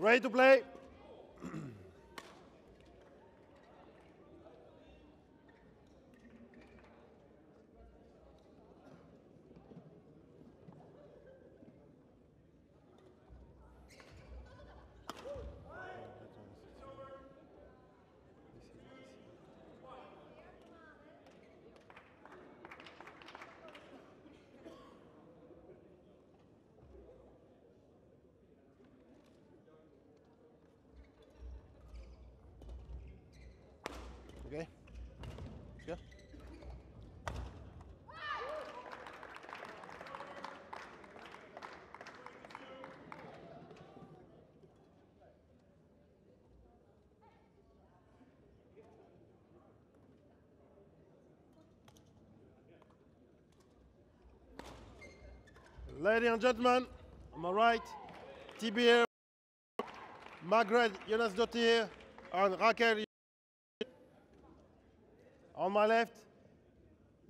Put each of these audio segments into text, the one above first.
Ready to play? Ladies and gentlemen, on my right, TBR, Margaret Jonas Dottir, and Rakel on my left,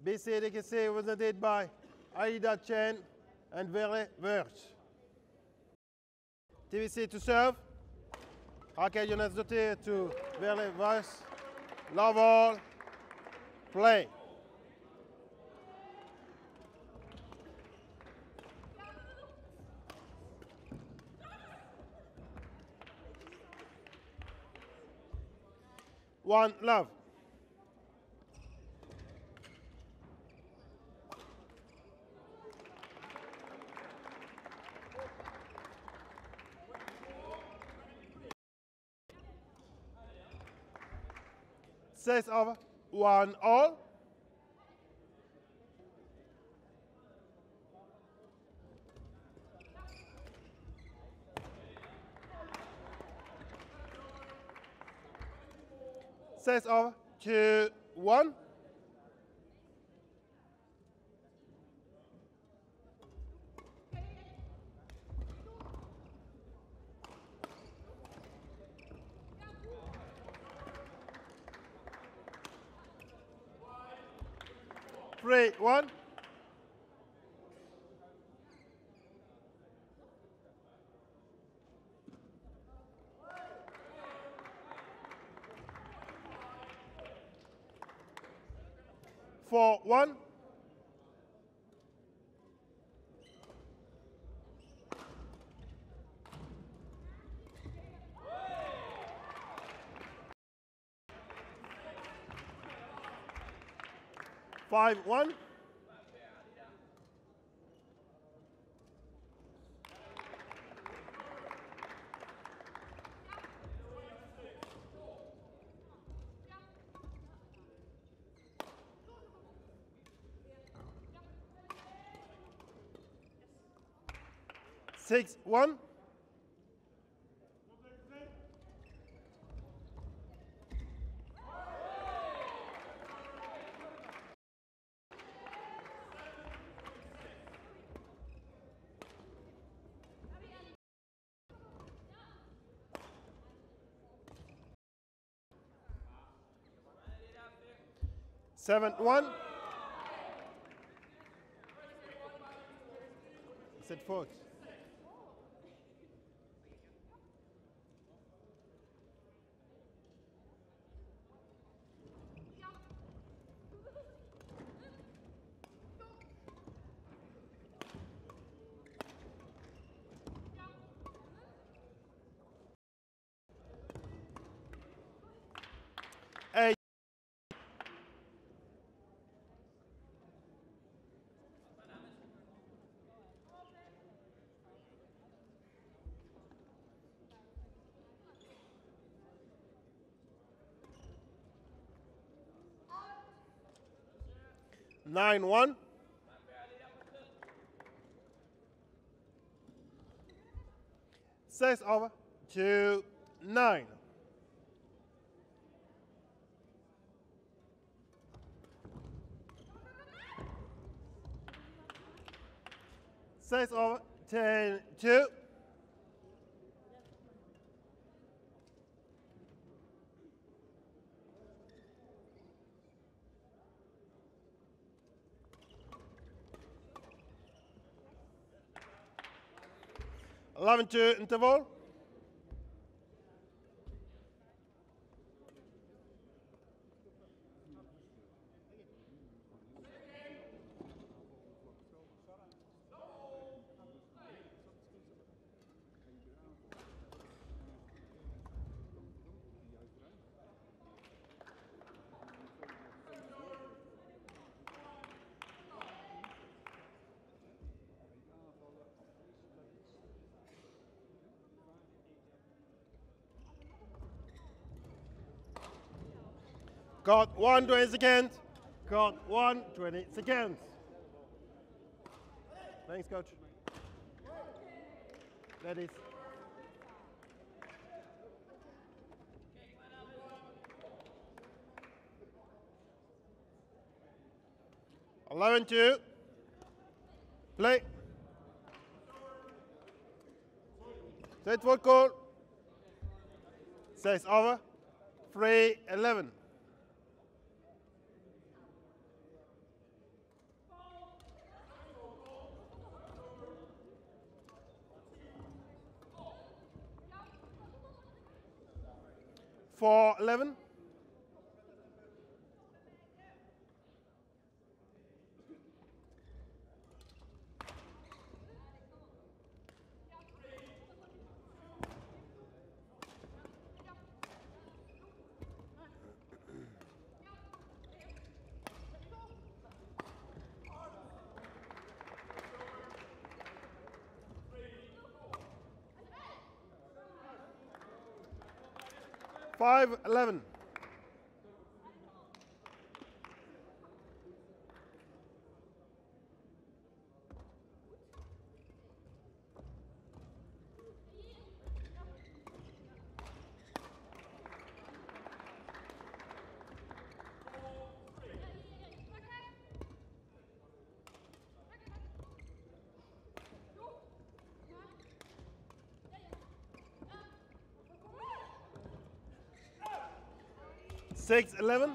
BC DKC represented by Alida Chen and Veerle Wijers. TBC to serve. Rakel Johannesdottir to Veerle Wijers. Love all. Play. One love. Says over. One all. Says over. Two, one. Three, one. Four, one. Five, one. Six, one. Seven, one. Said fourth. 9 1. Six over two nine. Six over ten two. Eleven two interval. Cut 1, 20 seconds. Cut 1, 20 seconds. Thanks, coach. Ladies. Eleven two. Play. Set for call. Says over. Three eleven. Four eleven. 511. Six eleven.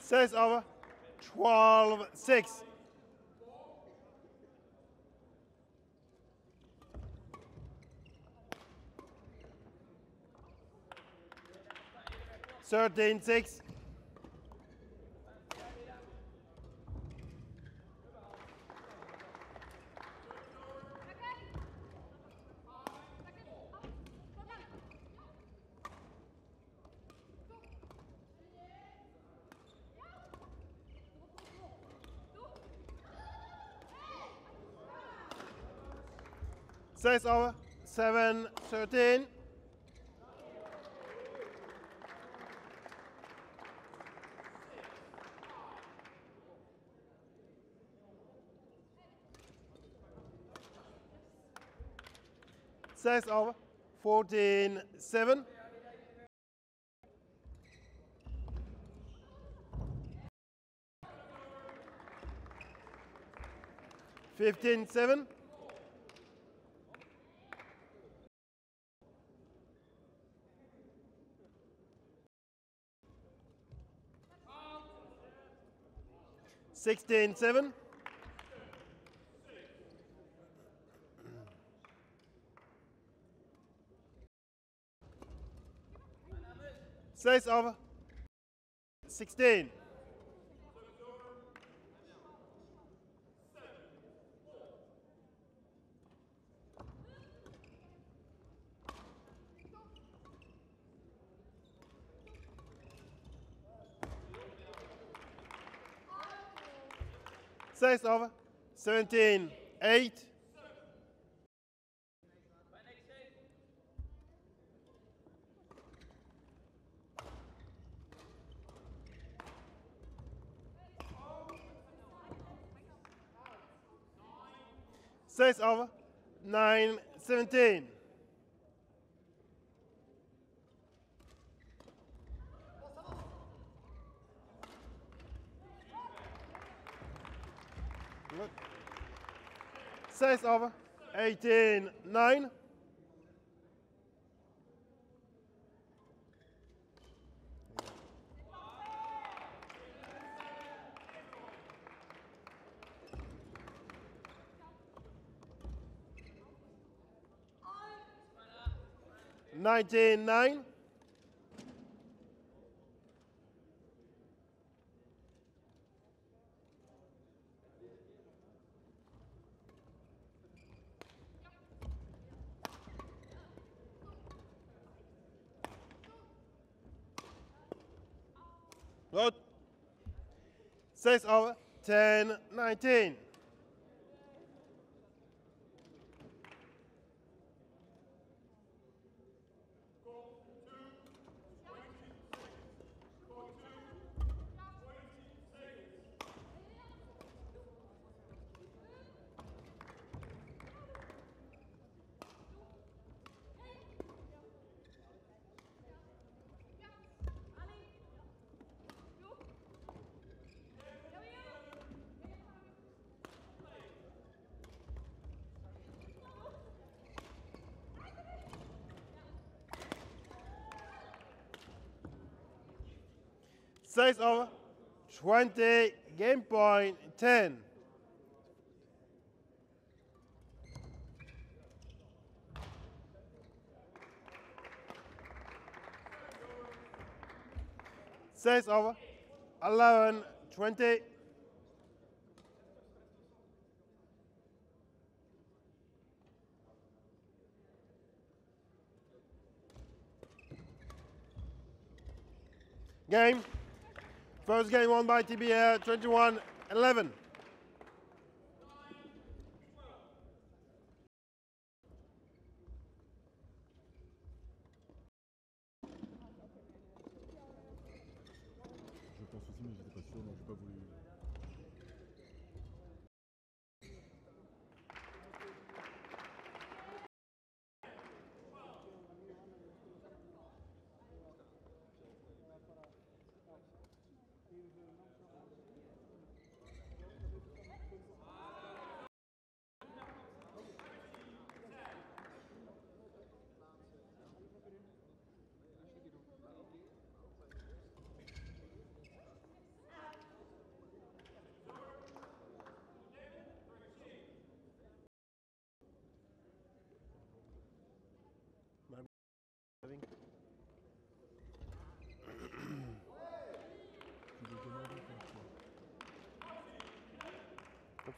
Says over. Twelve six. Thirteen six. Says over. Seven thirteen. Says over. Fourteen seven. Fifteen seven. Sixteen seven. Says over. Sixteen. Says over. Seventeen. Eight. Says over. Nine. Seventeen. Good. Says over. 18, 9. Nineteen nine. Good. Six over. 10, 19. Six over. 20. Game point 10. Six over. 11. 20. Game. First game won by TBA 21 11.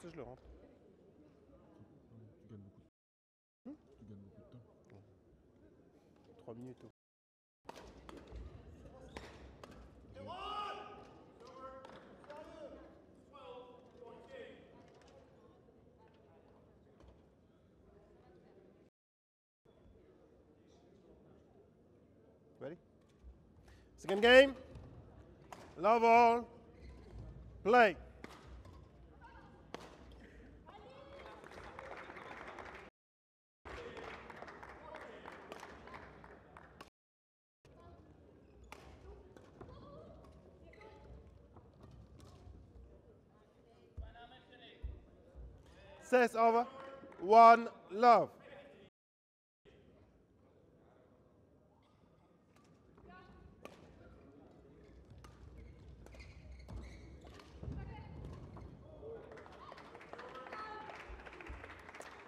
Ça, je le rentre. tu gagnes beaucoup de Tu gagnes beaucoup de temps. 3 minutes. Ready? Second game. Love all. Play. Six over. One love.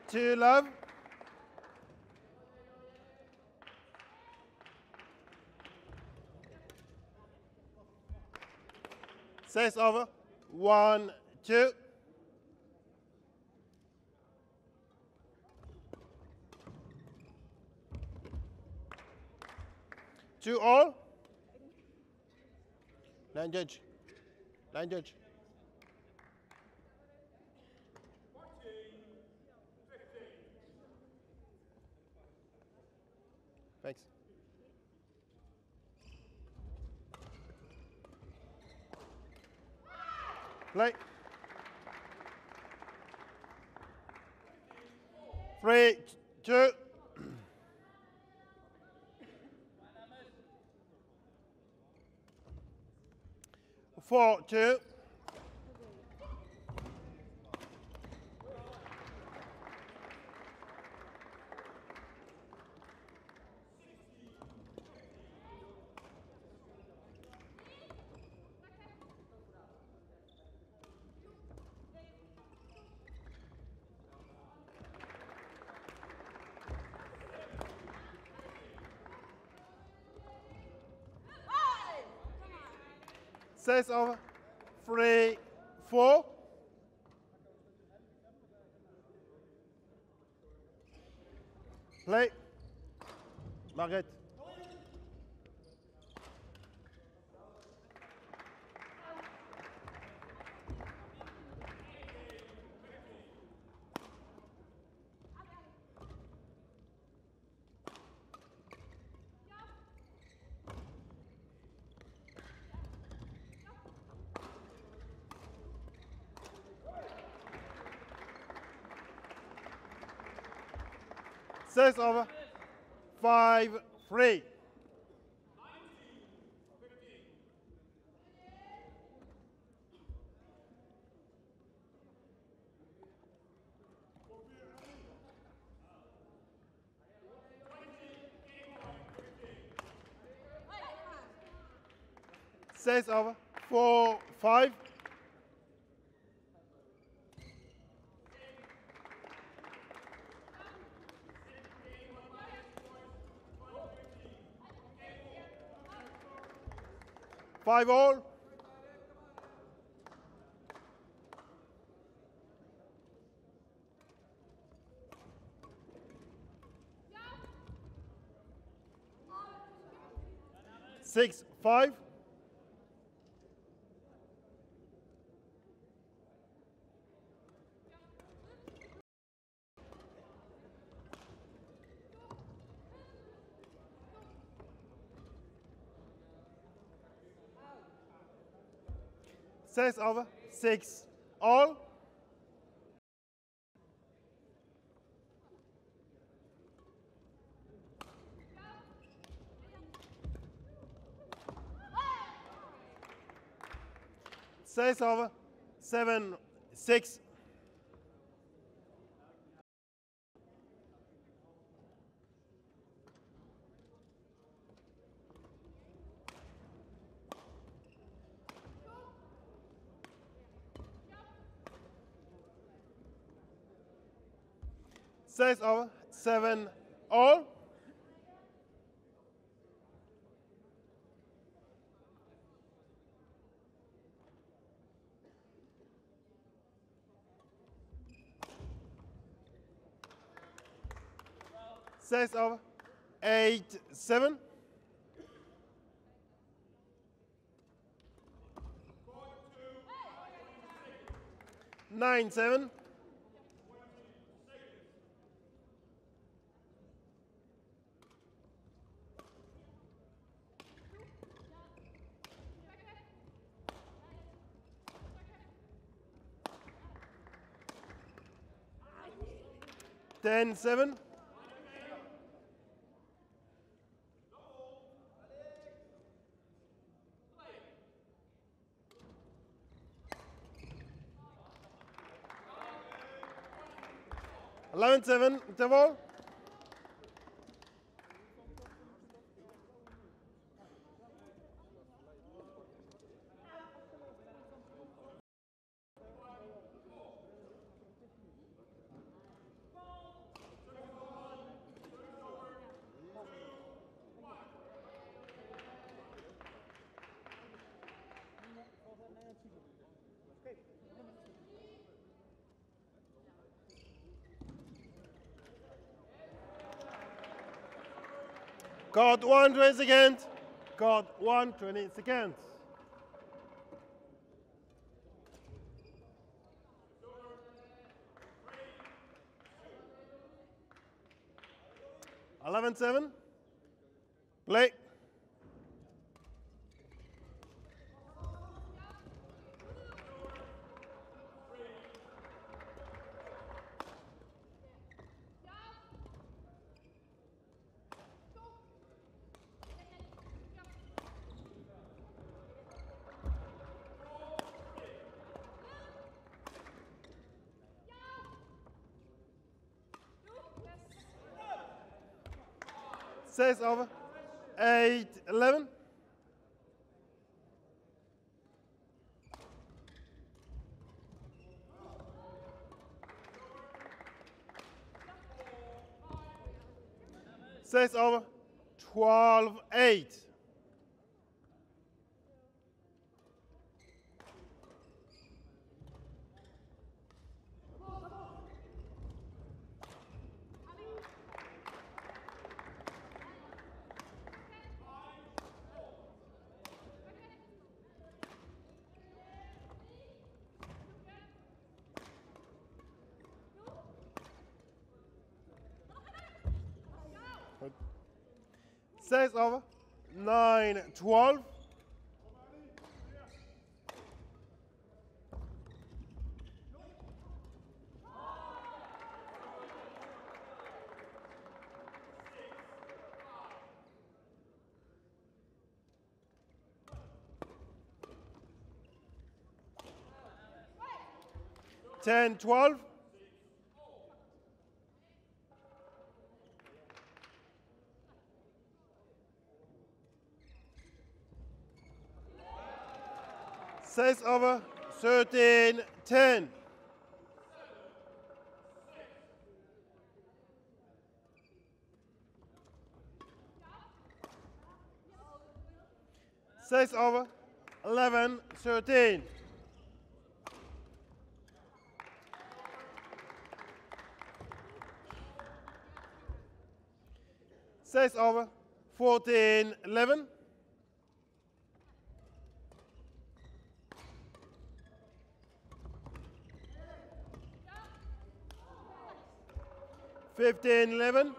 Two love. Six over. One, two. Two all. Line judge. Line judge. Thanks. Play. Three, two. Four, two. Six over. Three, four. Play. Margaret. Six over. Five, three. Six over. Four, five. Five all. Six, five. Six over. Six all. Six over. Seven, six. Six over. Seven all. Six over. Eight, seven. Nine, seven. Ten, seven. Eleven, seven. Interval. Got one, 20 seconds. Got one, 20 seconds. Eleven, seven. Play. Six over. Eight, eleven. Six over. Twelve, eight. 6 over 9, 12. Ten, twelve. Six over 13 10. Six over 11 13. Six over 14 15 11.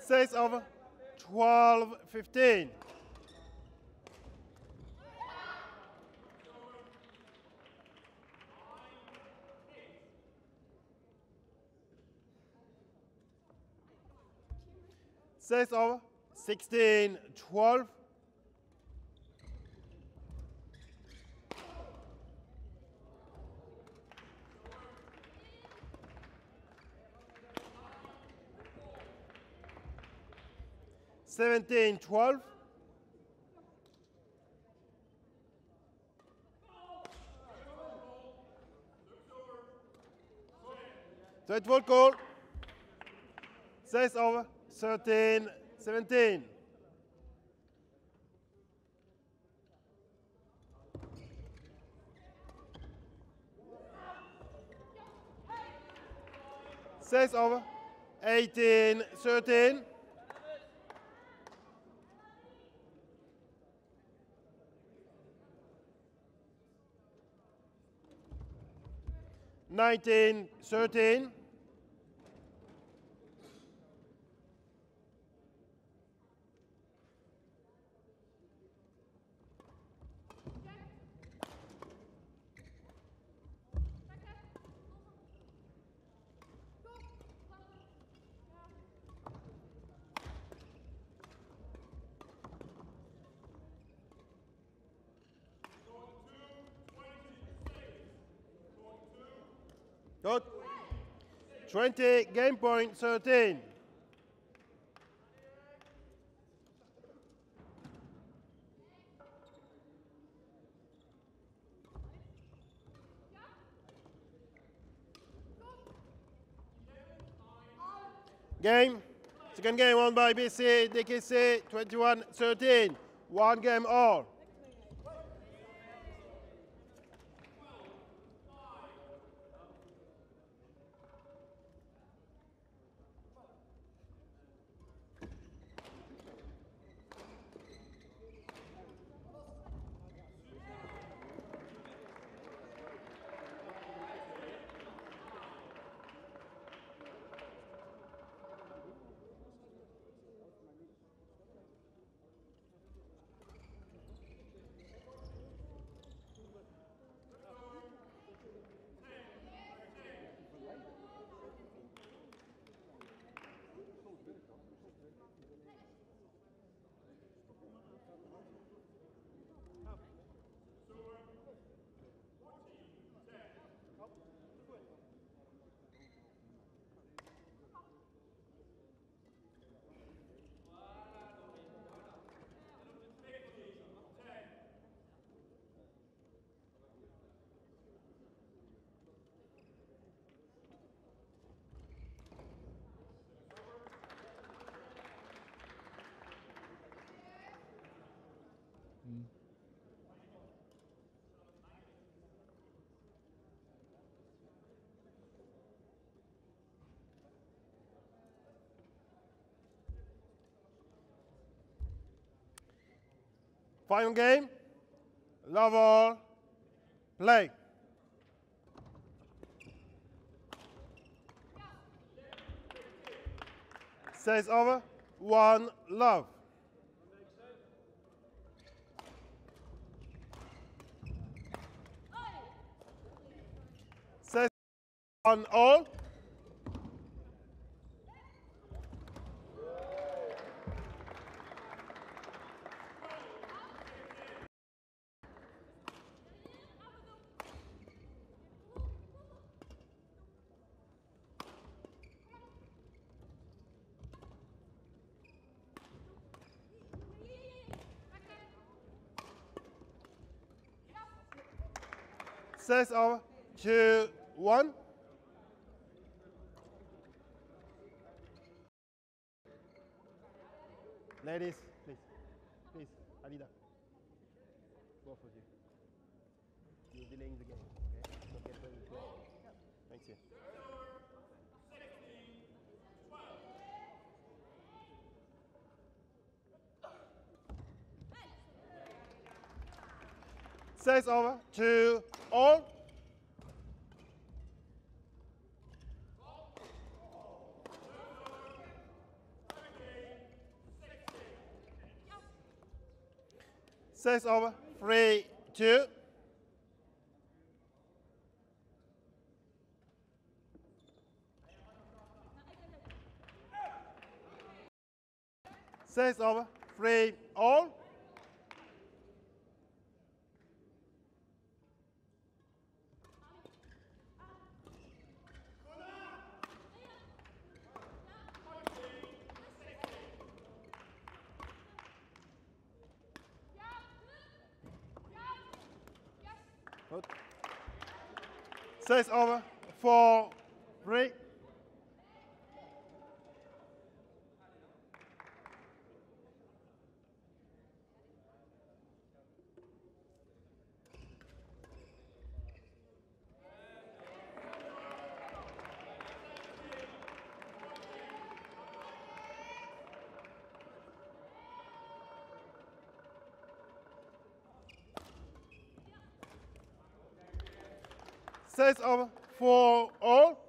Six over 12 15. Six over 16 12. Seventeen twelve. Third full call. Six over 13 17. Six over 18 13. Nineteen thirteen. 20, game point 13. Game. Second game won by BC, DKC 21 13. One game all. Final game, love all, play. Says over, one love. Says one all. Six over. Two, one. Ladies, please. Please, Alida. Both of you. You're delaying the game, okay? Thank you. Six over. Two, all. Six over. Three, two. Six over. Three, all. Six over. Four, three. Six for all.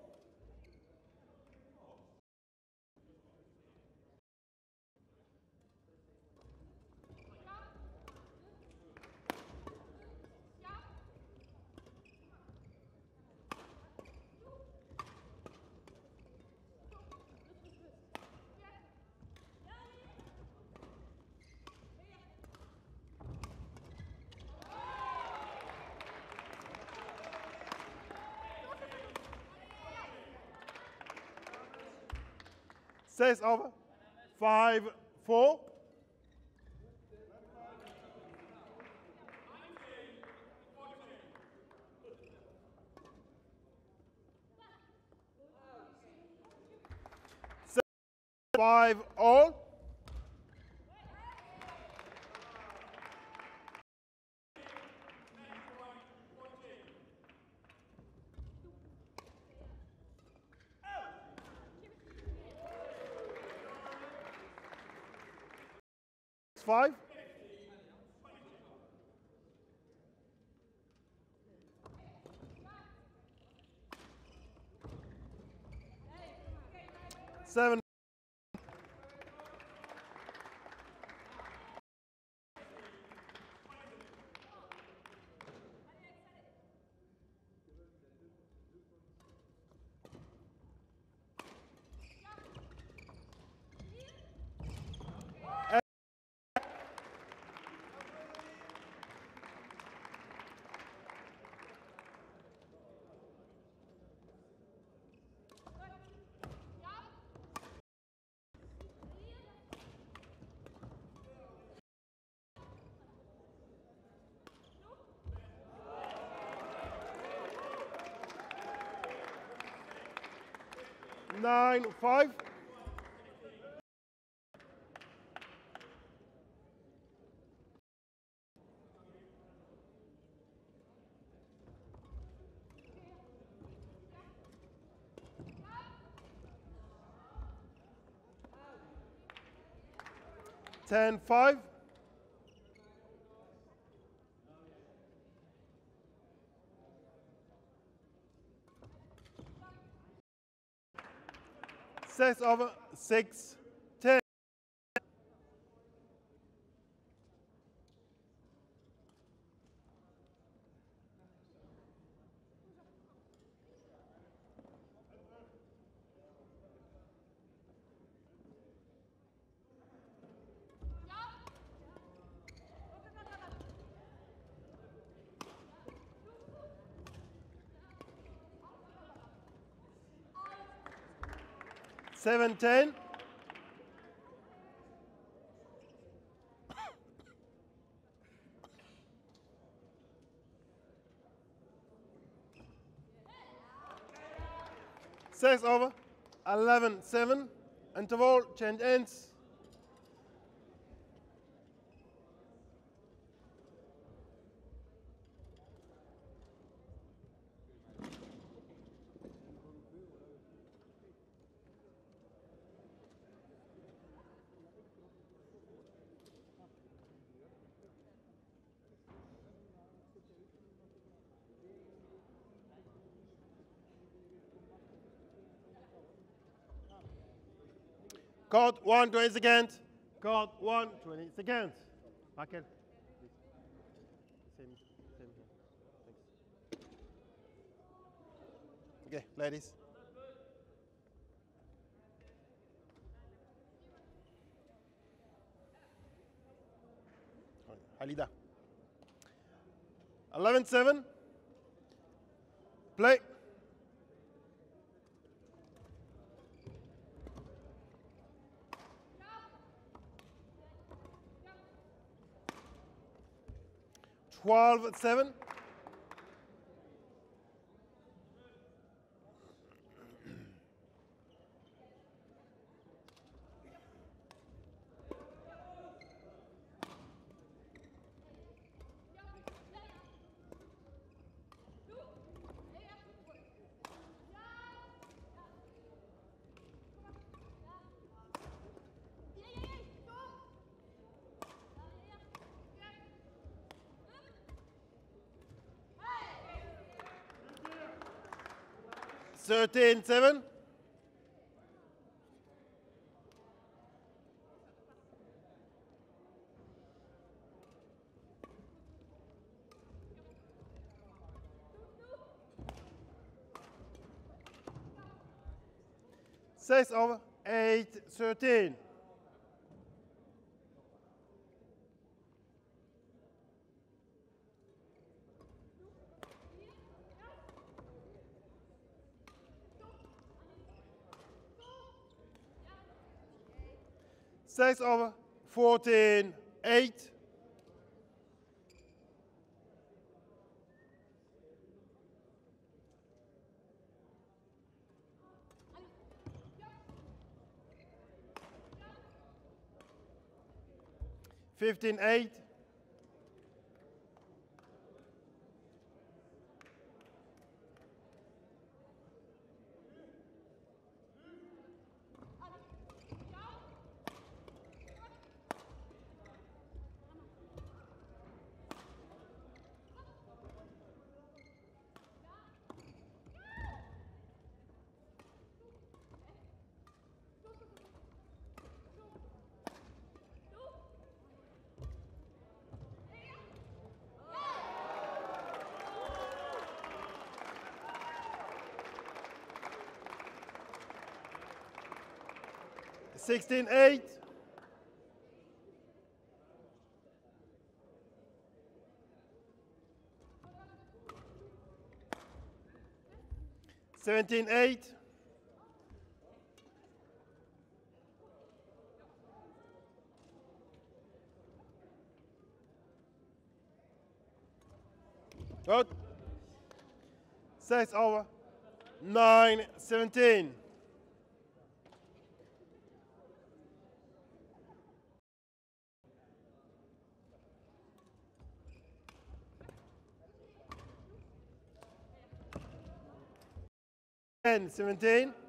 Six over. Five, four. Six, Five all. Five. Seven. Nine, five. Ten, five. process of 6 7 10. Six over. 11 7. Interval, change ends. Code 1, 20 seconds. Code 1, 20 seconds. Michael. please. Same, same here. Okay, ladies. Alida. 11 7. Play. Twelve seven. 13, 7. Six over eight, 13. size of 14, 8. Fifteen eight. Sixteen eight. Seventeen eight. Good. Six over. Nine seventeen. 10, 17.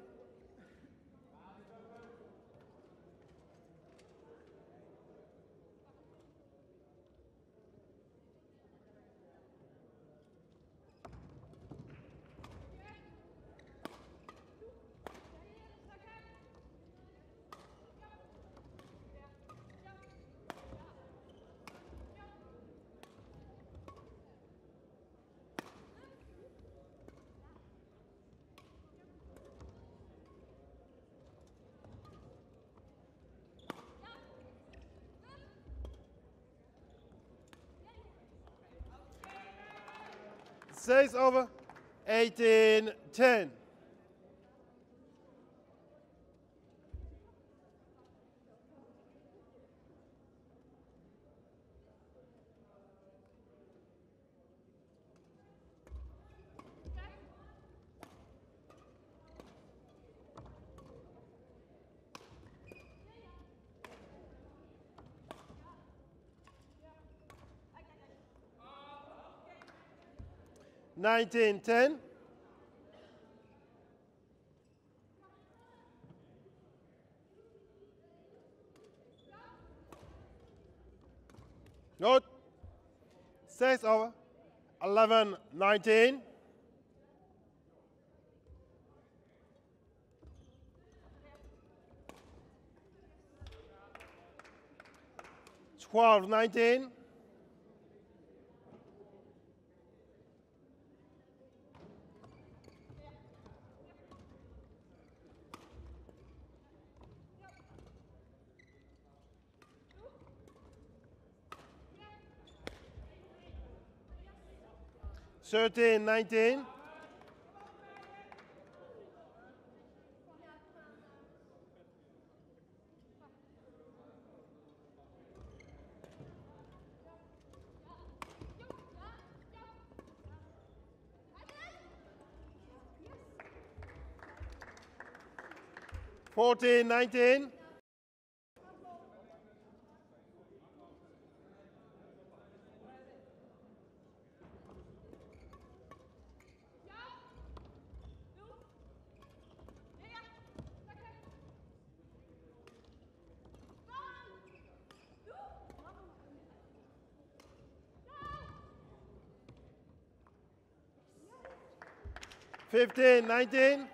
Race over. Eighteen ten. 1910. Note 6 over 11, 19. Twelve nineteen. Thirteen nineteen. Fourteen nineteen. Fifteen nineteen.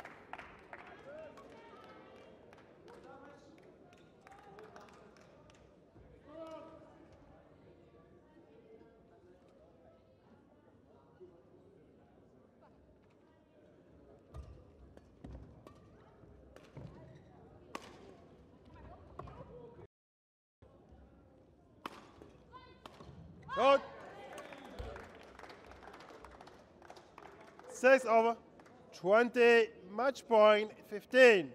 Good. Six over. 20 match point 15.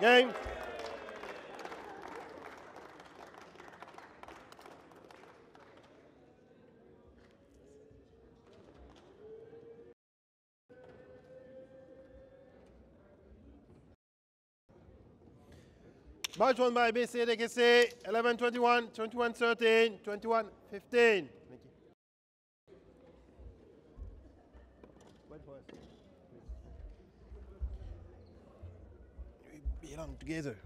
Game. Match won by BC DKC 11 21, 21 13, 21 15. Thank you. We belong together.